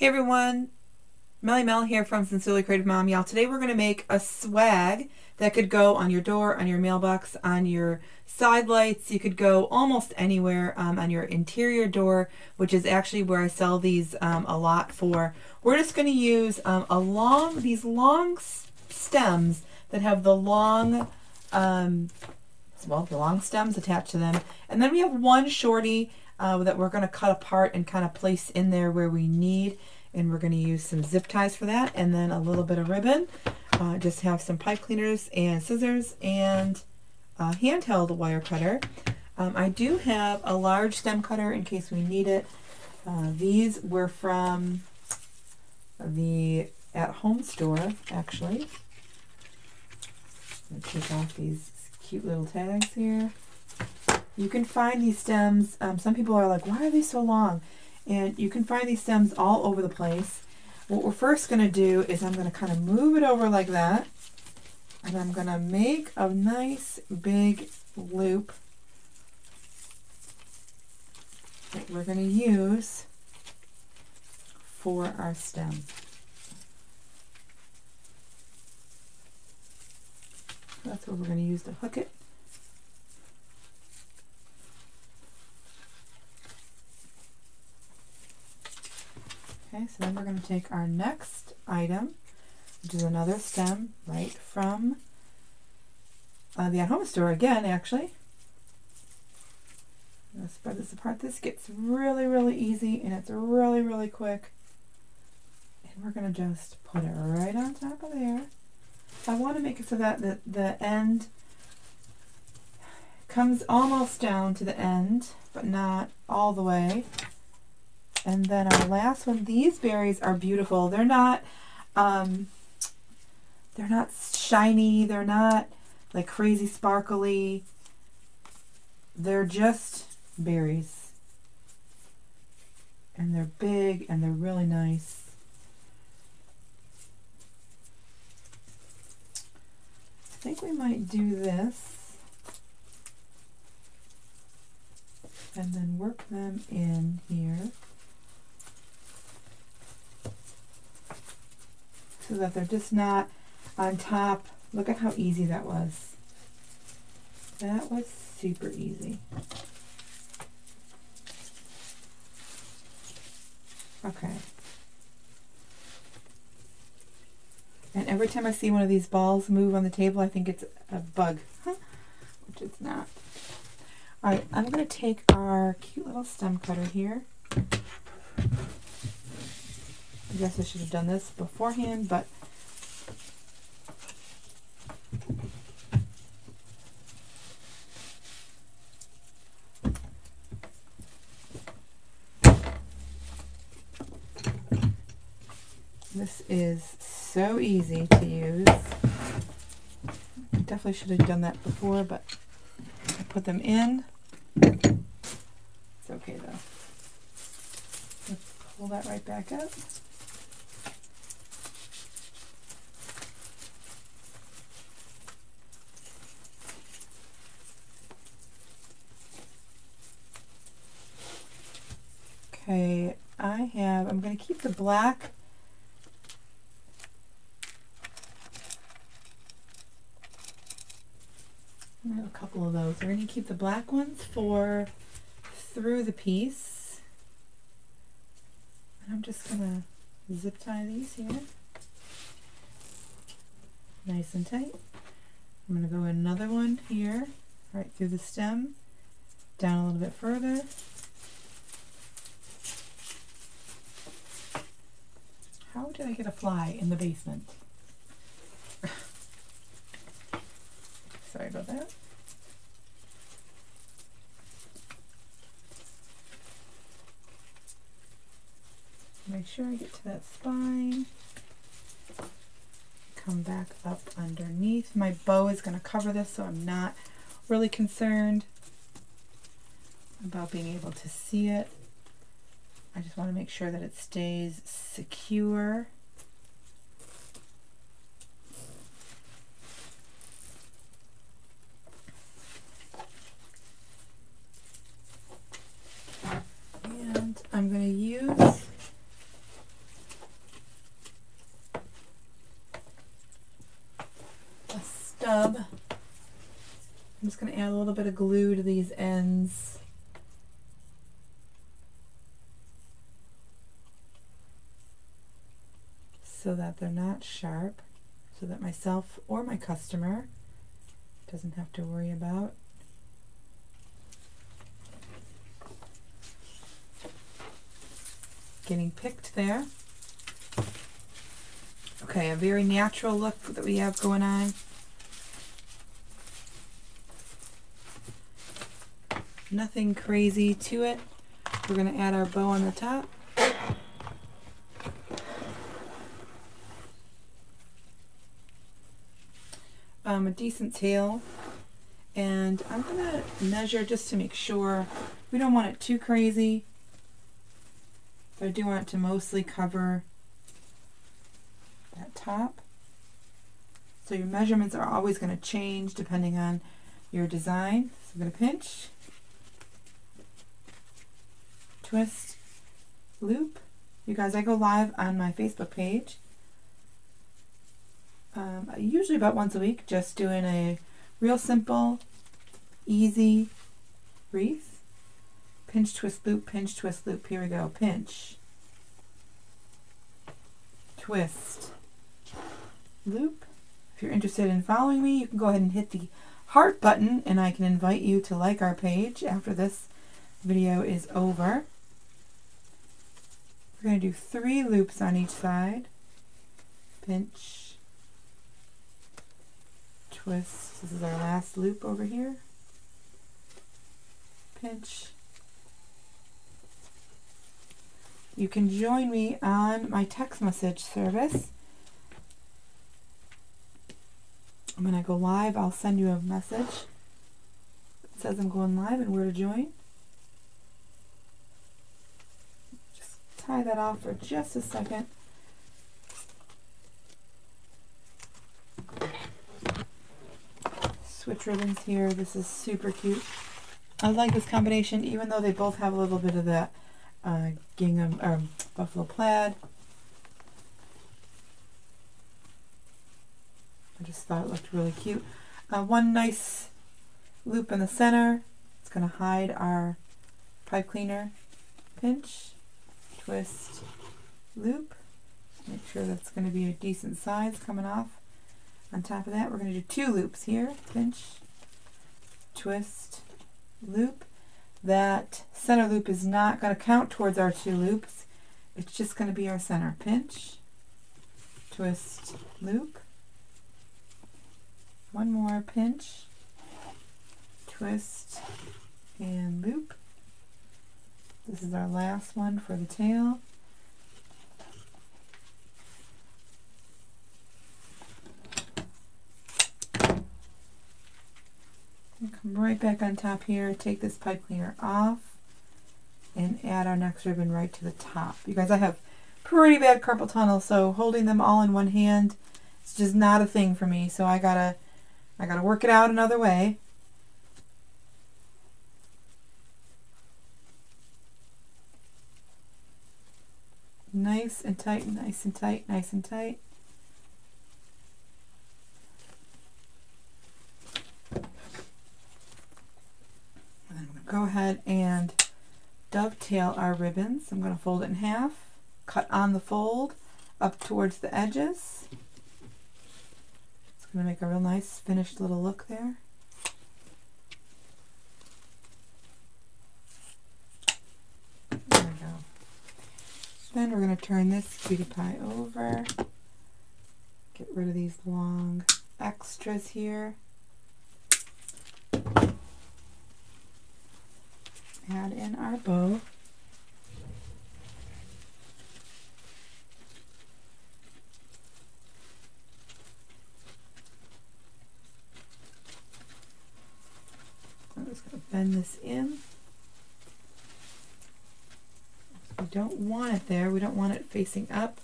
Hey everyone, Melly Mel here from Sincerely Creative Mom. Y'all, today we're going to make a swag that could go on your door, on your mailbox, on your side lights. You could go almost anywhere um, on your interior door, which is actually where I sell these um, a lot for. We're just going to use um, a long, these long stems that have the long, um, well, the long stems attached to them. And then we have one shorty uh, that we're going to cut apart and kind of place in there where we need. And we're going to use some zip ties for that and then a little bit of ribbon. Uh, just have some pipe cleaners and scissors and a handheld wire cutter. Um, I do have a large stem cutter in case we need it. Uh, these were from the at-home store, actually. take off these cute little tags here. You can find these stems, um, some people are like, why are they so long? And you can find these stems all over the place. What we're first going to do is I'm going to kind of move it over like that. And I'm going to make a nice big loop that we're going to use for our stem. That's what we're going to use to hook it. Okay, so then we're going to take our next item, which is another stem right from uh, the at-home store again, actually. I'm going to spread this apart. This gets really, really easy, and it's really, really quick. And we're going to just put it right on top of there. I want to make it so that the, the end comes almost down to the end, but not all the way. And then our last one, these berries are beautiful. They're not, um, they're not shiny. They're not like crazy sparkly. They're just berries. And they're big and they're really nice. I think we might do this. And then work them in here. So that they're just not on top. Look at how easy that was. That was super easy. Okay. And every time I see one of these balls move on the table, I think it's a bug, which it's not. All right, I'm going to take our cute little stem cutter here. I guess I should have done this beforehand, but This is so easy to use. Definitely should have done that before, but I put them in. It's okay though. Let's pull that right back up. Okay, I have, I'm going to keep the black I have a couple of those. We're going to keep the black ones for through the piece. I'm just going to zip tie these here. Nice and tight. I'm going to go another one here, right through the stem, down a little bit further. How did I get a fly in the basement? Sorry about that. Make sure I get to that spine. Come back up underneath. My bow is going to cover this, so I'm not really concerned about being able to see it. I just want to make sure that it stays secure. And I'm going to use bit of glue to these ends. So that they're not sharp, so that myself or my customer doesn't have to worry about getting picked there. Okay, a very natural look that we have going on. Nothing crazy to it. We're going to add our bow on the top. Um, a decent tail. And I'm going to measure just to make sure. We don't want it too crazy. But I do want it to mostly cover that top. So your measurements are always going to change depending on your design. So I'm going to pinch, twist, loop. You guys, I go live on my Facebook page. Um, usually about once a week, just doing a real simple, easy wreath. Pinch, twist, loop, pinch, twist, loop. Here we go. Pinch, twist, loop. If you're interested in following me, you can go ahead and hit the heart button and I can invite you to like our page after this video is over. We're going to do three loops on each side. Pinch, twist. This is our last loop over here. Pinch. You can join me on my text message service. When I go live, I'll send you a message that says I'm going live and where to join. Just tie that off for just a second. Switch ribbons here. This is super cute. I like this combination, even though they both have a little bit of that uh, gingham or buffalo plaid. I just thought it looked really cute. Uh, one nice loop in the center. It's going to hide our pipe cleaner. Pinch, twist, loop. Make sure that's going to be a decent size coming off. On top of that, we're going to do two loops here. Pinch, twist, loop. That center loop is not going to count towards our two loops. It's just going to be our center. Pinch, twist, loop. One more pinch, twist, and loop. This is our last one for the tail. Come right back on top here, take this pipe cleaner off, and add our next ribbon right to the top. You guys, I have pretty bad carpal tunnel, so holding them all in one hand is just not a thing for me. So I gotta, I gotta work it out another way. Nice and tight, nice and tight, nice and tight. Go ahead and dovetail our ribbons. I'm going to fold it in half, cut on the fold up towards the edges. It's going to make a real nice finished little look there. There we go. Then we're going to turn this cutie pie over. Get rid of these long extras here. Add in our bow. I'm just going to bend this in. We don't want it there. We don't want it facing up.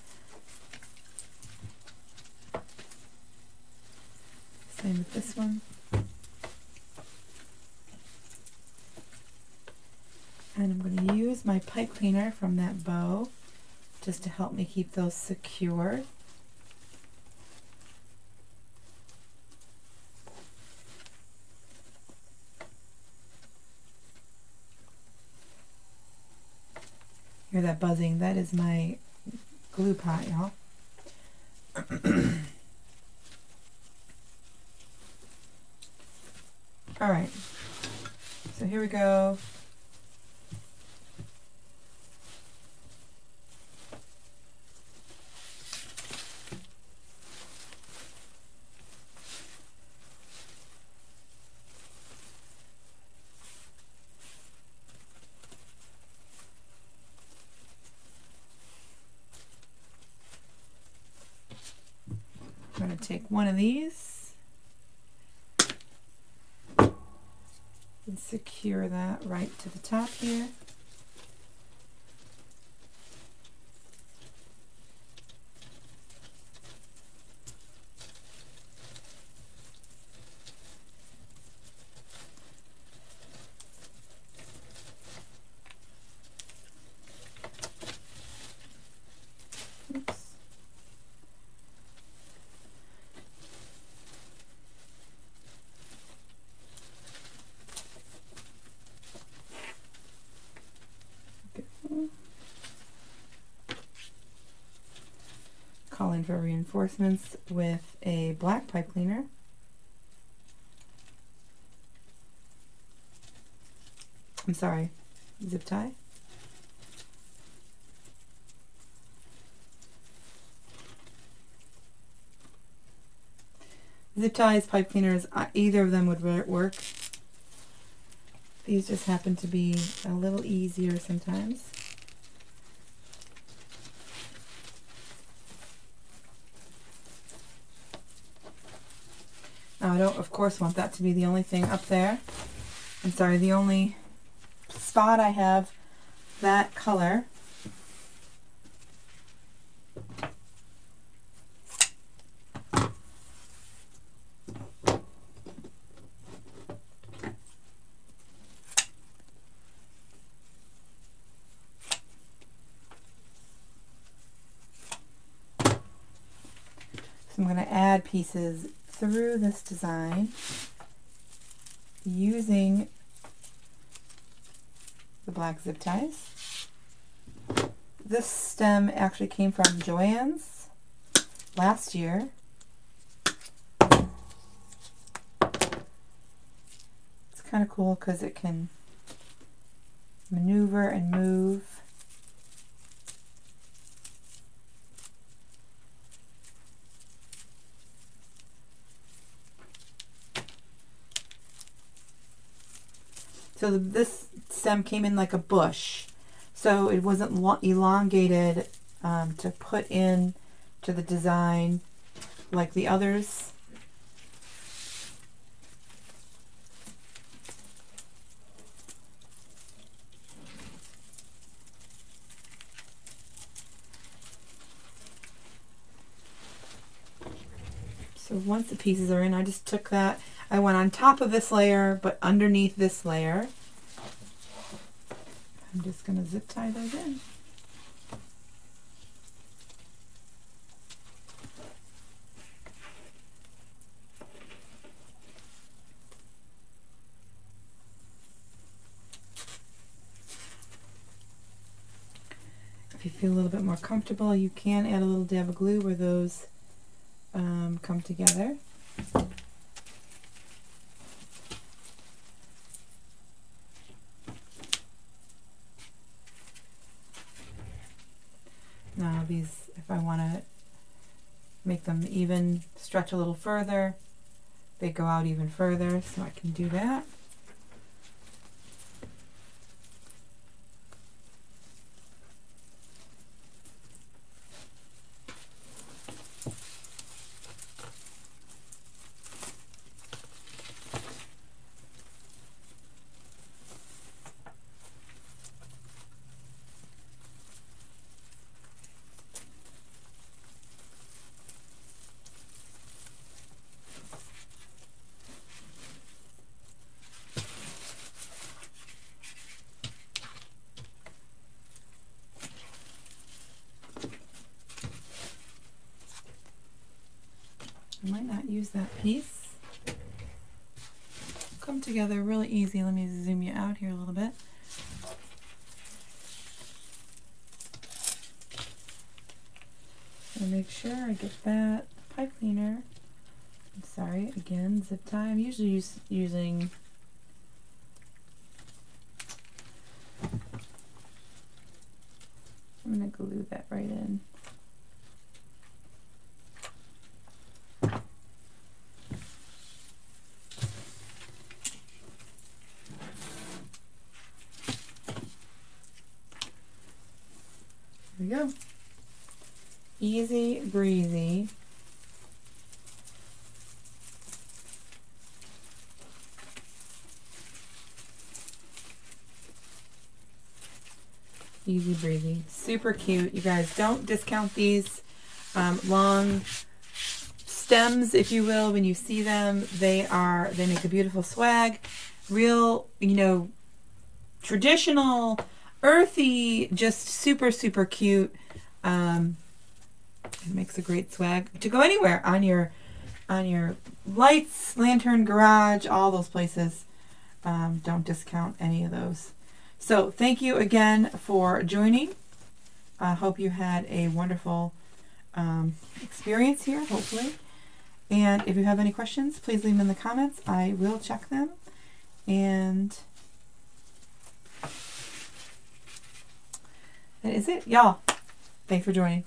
Same with this one. And I'm going to use my pipe cleaner from that bow just to help me keep those secure. Hear that buzzing? That is my glue pot, y'all. All right, so here we go. Take one of these and secure that right to the top here. For reinforcements with a black pipe cleaner. I'm sorry, zip tie. Zip ties, pipe cleaners, uh, either of them would work. These just happen to be a little easier sometimes. I don't, of course, want that to be the only thing up there. I'm sorry, the only spot I have that color. So I'm going to add pieces through this design using the black zip ties. This stem actually came from Joann's last year. It's kind of cool because it can maneuver and move. So this stem came in like a bush. So it wasn't elongated um, to put in to the design like the others. So once the pieces are in, I just took that. I went on top of this layer, but underneath this layer. I'm just going to zip tie those in. If you feel a little bit more comfortable, you can add a little dab of glue where those um, come together. Now these, if I want to make them even stretch a little further, they go out even further, so I can do that. use that piece. Come together really easy. Let me zoom you out here a little bit. Make sure I get that pipe cleaner. I'm sorry, again, zip tie. I'm usually use, using Easy breezy. Easy breezy. Super cute. You guys don't discount these um, long stems, if you will, when you see them. They are, they make a beautiful swag. Real, you know, traditional, earthy, just super, super cute. Um, it makes a great swag to go anywhere on your on your lights, lantern, garage, all those places. Um, don't discount any of those. So thank you again for joining. I hope you had a wonderful um, experience here, hopefully. And if you have any questions, please leave them in the comments. I will check them. And that is it, y'all. Thanks for joining.